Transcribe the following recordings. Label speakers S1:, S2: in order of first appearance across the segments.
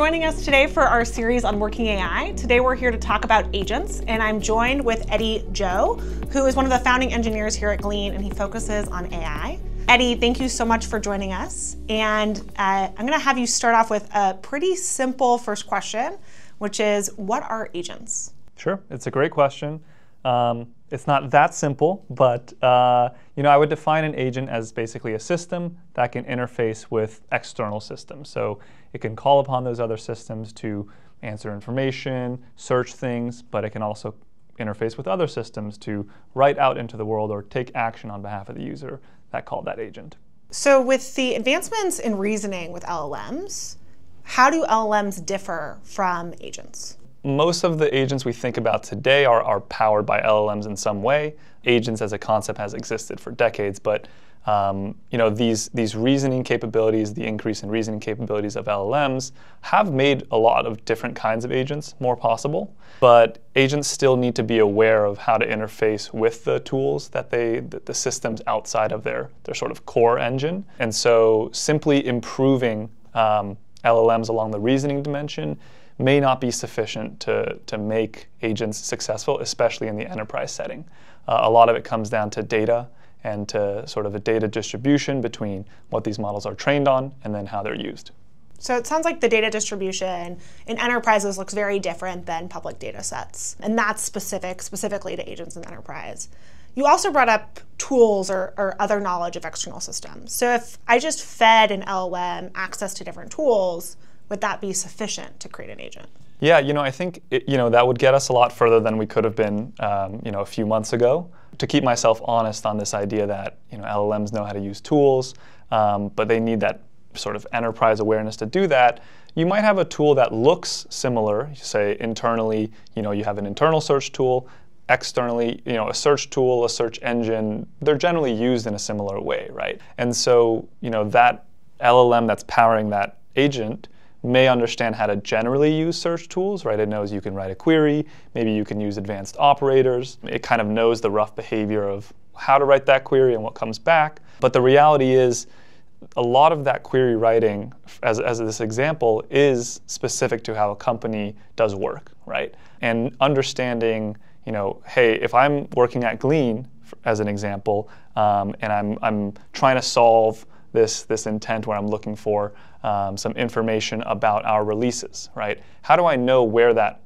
S1: joining us today for our series on working AI. Today we're here to talk about agents, and I'm joined with Eddie Zhou, who is one of the founding engineers here at Glean, and he focuses on AI. Eddie, thank you so much for joining us. And uh, I'm going to have you start off with a pretty simple first question, which is what are agents?
S2: Sure, it's a great question. Um, it's not that simple, but uh, you know, I would define an agent as basically a system that can interface with external systems. So it can call upon those other systems to answer information, search things, but it can also interface with other systems to write out into the world or take action on behalf of the user that called that agent.
S1: So with the advancements in reasoning with LLMs, how do LLMs differ from agents?
S2: Most of the agents we think about today are, are powered by LLMs in some way. Agents as a concept has existed for decades, but um, you know these these reasoning capabilities, the increase in reasoning capabilities of LLMs, have made a lot of different kinds of agents more possible. But agents still need to be aware of how to interface with the tools that they the, systems outside of their their sort of core engine. And so simply improving um, LLMs along the reasoning dimension may not be sufficient to, to make agents successful, especially in the enterprise setting. Uh, a lot of it comes down to data and to sort of a data distribution between what these models are trained on and then how they're used.
S1: So it sounds like the data distribution in enterprises looks very different than public data sets. And that's specific specifically to agents in enterprise. You also brought up tools or, or, other knowledge of external systems. So if I just fed an LLM access to different tools, would that be sufficient to create an agent?
S2: Yeah, you know, I think it, you know that would get us a lot further than we could have been, um, you know, a few months ago. To keep myself honest on this idea that you know LLMs know how to use tools, um, but they need that sort of enterprise awareness to do that. You might have a tool that looks similar. You say internally, you know, you have an internal search tool. Externally, you know, a search tool, a search engine, they're generally used in a similar way, right? And so, you know, that LLM that's powering that agent may understand how to generally use search tools, right? It knows you can write a query, maybe you can use advanced operators. It kind of knows the rough behavior of how to write that query and what comes back. But the reality is, a lot of that query writing, as, as this example, is specific to how a company does work, right? And understanding, you know, hey, if I'm working at Glean, as an example, um, and I'm, I'm trying to solve this, this intent where I'm looking for um, some information about our releases, right? How do I know where that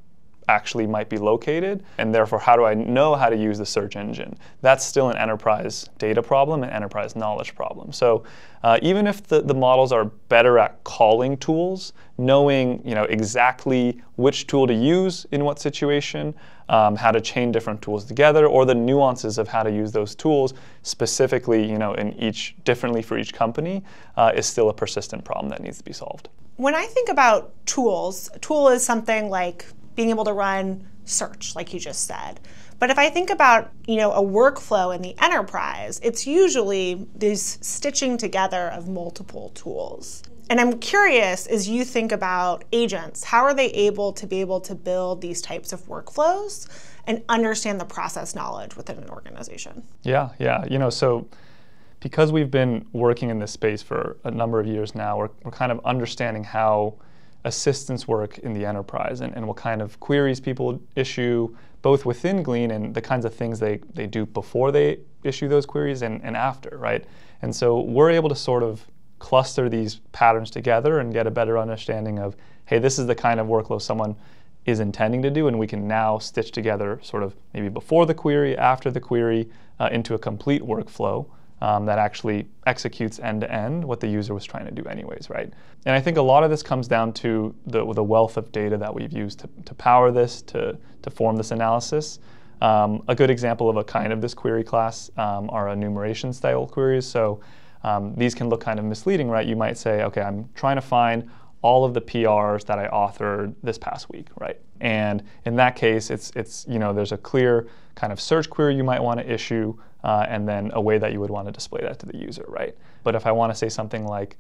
S2: actually might be located, and therefore how do I know how to use the search engine? That's still an enterprise data problem, an enterprise knowledge problem. So uh, even if the, the models are better at calling tools, knowing you know exactly which tool to use in what situation, um, how to chain different tools together, or the nuances of how to use those tools specifically, you know, in each differently for each company, uh, is still a persistent problem that needs to be solved.
S1: When I think about tools, tool is something like being able to run search, like you just said. But if I think about you know a workflow in the enterprise, it's usually this stitching together of multiple tools. And I'm curious, as you think about agents, how are they able to be able to build these types of workflows and understand the process knowledge within an organization?
S2: Yeah, yeah. You know, so because we've been working in this space for a number of years now, we're, we're kind of understanding how assistance work in the enterprise and, and what kind of queries people issue, both within Glean and the kinds of things they, they do before they issue those queries and, and after, right? And so we're able to sort of cluster these patterns together and get a better understanding of, hey, this is the kind of workflow someone is intending to do, and we can now stitch together sort of maybe before the query, after the query, uh, into a complete workflow um, that actually executes end to end what the user was trying to do anyways, right? And I think a lot of this comes down to the, the wealth of data that we've used to, to power this, to, to form this analysis. Um, a good example of a kind of this query class um, are enumeration style queries. So um, these can look kind of misleading, right? You might say, okay, I'm trying to find all of the PRs that I authored this past week, right? And in that case, it's it's you know there's a clear kind of search query you might want to issue, uh, and then a way that you would want to display that to the user, right? But if I want to say something like,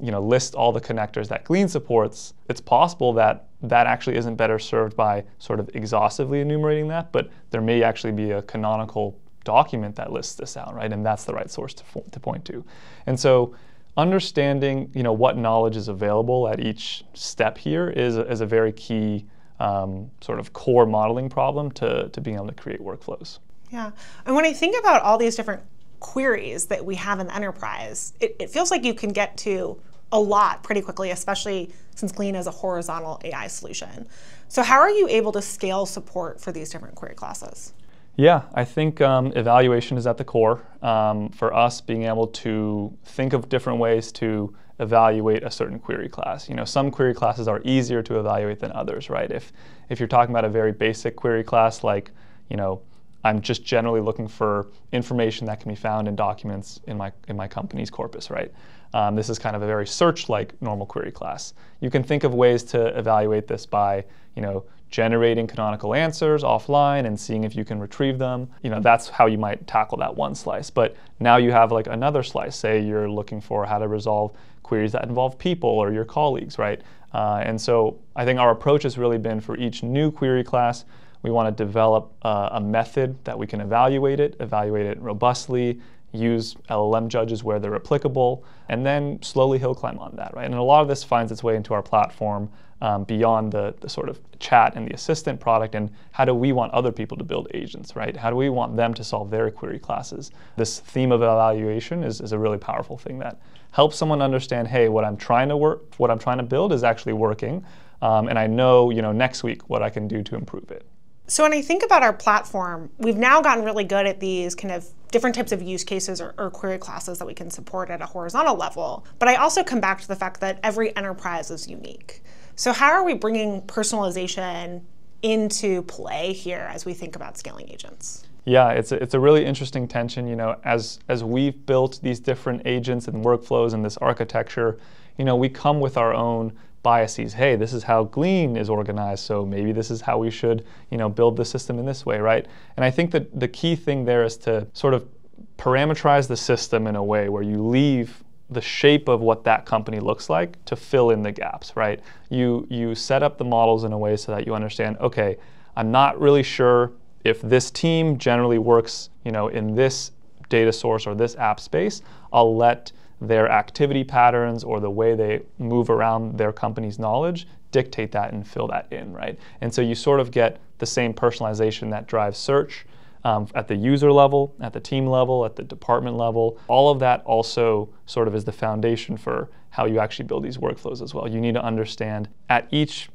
S2: you know, list all the connectors that Glean supports, it's possible that that actually isn't better served by sort of exhaustively enumerating that, but there may actually be a canonical document that lists this out, right? And that's the right source to, to point to. And so understanding you know what knowledge is available at each step here is, is a very key um, sort of core modeling problem to, to being able to create workflows.
S1: Yeah. And when I think about all these different queries that we have in the enterprise, it, it feels like you can get to a lot pretty quickly, especially since Glean is a horizontal AI solution. So, how are you able to scale support for these different query classes?
S2: Yeah, I think um, evaluation is at the core. Um, for us, being able to think of different ways to evaluate a certain query class. You know, some query classes are easier to evaluate than others, right? If if you're talking about a very basic query class like, you know, I'm just generally looking for information that can be found in documents in my in my company's corpus, right? Um, this is kind of a very search-like normal query class. You can think of ways to evaluate this by, you know, generating canonical answers offline and seeing if you can retrieve them. You know, that's how you might tackle that one slice. But now you have like another slice. Say you're looking for how to resolve queries that involve people or your colleagues, right? Uh, and so I think our approach has really been for each new query class, we want to develop uh, a method that we can evaluate it, evaluate it robustly, use LLM judges where they're applicable, and then slowly hill climb on that, right? And a lot of this finds its way into our platform um, beyond the, the sort of chat and the assistant product and how do we want other people to build agents, right? How do we want them to solve their query classes? This theme of evaluation is, is a really powerful thing that helps someone understand, hey, what I'm trying to work, what I'm trying to build is actually working, um, and I know, you know, next week what I can do to improve it.
S1: So when I think about our platform, we've now gotten really good at these kind of different types of use cases or, or, query classes that we can support at a horizontal level. But I also come back to the fact that every enterprise is unique. So how are we bringing personalization into play here as we think about scaling agents?
S2: Yeah, it's a, it's a really interesting tension. You know, as as we've built these different agents and workflows and this architecture, you know, we come with our own biases. Hey, this is how Glean is organized, so maybe this is how we should, you know, build the system in this way, right? And I think that the key thing there is to sort of parameterize the system in a way where you leave the shape of what that company looks like to fill in the gaps, right? You you set up the models in a way so that you understand, okay, I'm not really sure if this team generally works, you know, in this data source or this app space. I'll let their activity patterns or the way they move around their company's knowledge dictate that and fill that in, right? And so you sort of get the same personalization that drives search um, at the user level, at the team level, at the department level. All of that also sort of is the foundation for how you actually build these workflows as well. You need to understand at each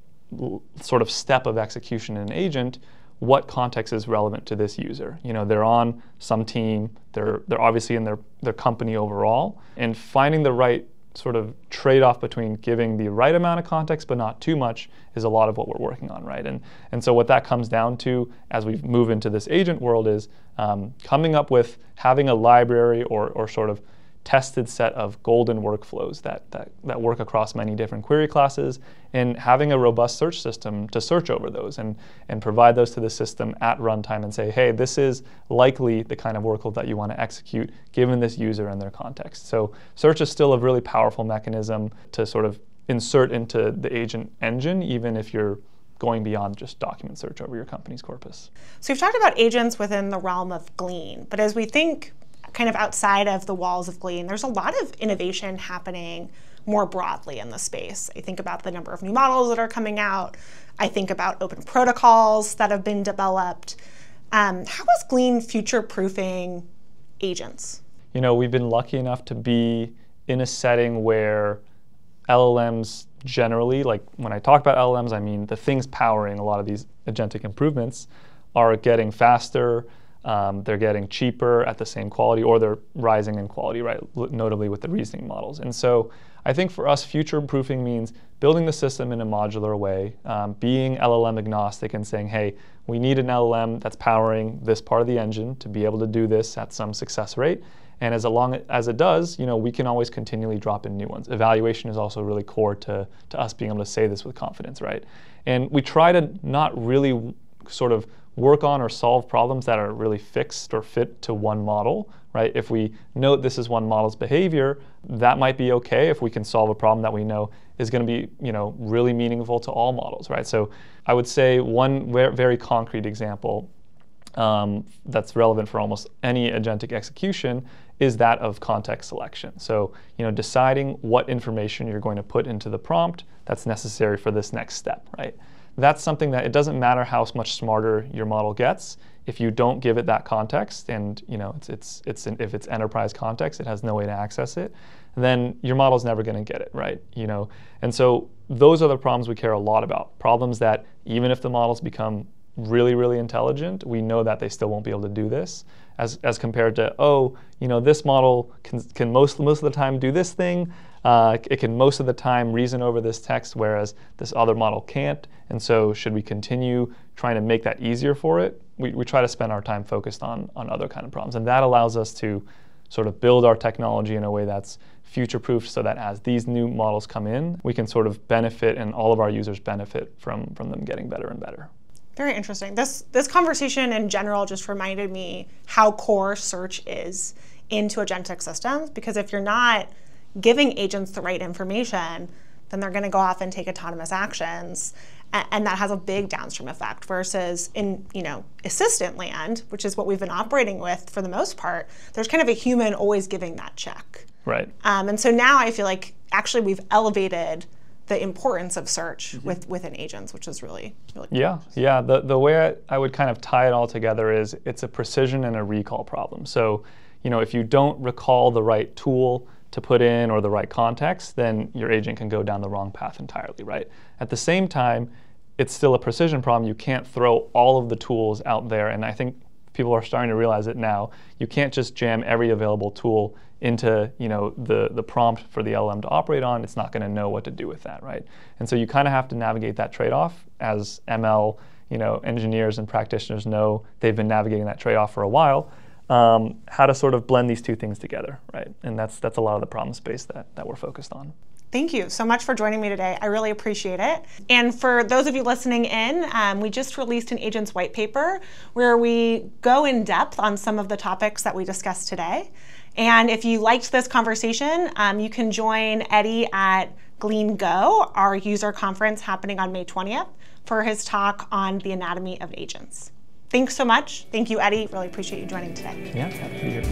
S2: sort of step of execution in an agent, what context is relevant to this user. You know, they're on some team, they're, they're obviously in their, their company overall, and finding the right sort of trade-off between giving the right amount of context but not too much is a lot of what we're working on, right? And and so what that comes down to as we move into this agent world is um, coming up with having a library or or sort of tested set of golden workflows that, that, that work across many different query classes and having a robust search system to search over those and, and provide those to the system at runtime and say, hey, this is likely the kind of workload that you want to execute given this user and their context. So search is still a really powerful mechanism to sort of insert into the agent engine, even if you're going beyond just document search over your company's corpus.
S1: So we've talked about agents within the realm of Glean, but as we think kind of outside of the walls of Glean, there's a lot of innovation happening more broadly in the space. I think about the number of new models that are coming out. I think about open protocols that have been developed. Um, how is Glean future proofing agents?
S2: You know, we've been lucky enough to be in a setting where LLMs generally, like when I talk about LLMs, I mean the things powering a lot of these agentic improvements are getting faster, um, they're getting cheaper at the same quality, or they're rising in quality, right? Notably with the reasoning models. And so I think for us, future proofing means building the system in a modular way, um, being LLM agnostic and saying, hey, we need an LLM that's powering this part of the engine to be able to do this at some success rate. And as long as it does, you know, we can always continually drop in new ones. Evaluation is also really core to, to us being able to say this with confidence, right? And we try to not really sort of work on or solve problems that are really fixed or fit to one model, right? If we note this is one model's behavior, that might be okay if we can solve a problem that we know is going to be, you know, really meaningful to all models, right? So I would say one very concrete example um, that's relevant for almost any agentic execution is that of context selection. So, you know, deciding what information you're going to put into the prompt that's necessary for this next step, right? That's something that it doesn't matter how much smarter your model gets if you don't give it that context and you know it's it's it's an, if it's enterprise context it has no way to access it then your model's never going to get it right you know and so those are the problems we care a lot about problems that even if the models become really, really intelligent, we know that they still won't be able to do this. As, as compared to, oh, you know, this model can, can most, most of the time do this thing. Uh, it can most of the time reason over this text, whereas this other model can't. And so, should we continue trying to make that easier for it? We, we try to spend our time focused on, on other kind of problems. And that allows us to sort of build our technology in a way that's future proof so that as these new models come in, we can sort of benefit and all of our users benefit from, from them getting better and better.
S1: Very interesting. This this conversation in general just reminded me how core search is into agentic systems because if you're not giving agents the right information, then they're going to go off and take autonomous actions and that has a big downstream effect versus in you know assistant land which is what we've been operating with for the most part there's kind of a human always giving that check
S2: right
S1: um, and so now i feel like actually we've elevated the importance of search mm-hmm. with within agents, which is really really
S2: yeah yeah. The the way I, I would kind of tie it all together is it's a precision and a recall problem. So you know if you don't recall the right tool to put in or the right context, then your agent can go down the wrong path entirely, right? At the same time, it's still a precision problem. You can't throw all of the tools out there, and I think people are starting to realize it now. You can't just jam every available tool into you know the the prompt for the LLM to operate on. It's not going to know what to do with that, right? And so you kind of have to navigate that trade-off as ML you know engineers and practitioners know they've been navigating that trade-off for a while. Um, how to sort of blend these two things together, right? And that's that's a lot of the problem space that that we're focused on.
S1: Thank you so much for joining me today. I really appreciate it. And for those of you listening in, um, we just released an agent's white paper where we go in depth on some of the topics that we discussed today. And if you liked this conversation, um, you can join Eddie at Glean Go, our user conference happening on May 20th, for his talk on the anatomy of agents thanks so much. Thank you, Eddie. Really appreciate you joining today.
S2: Yeah, happy to be here.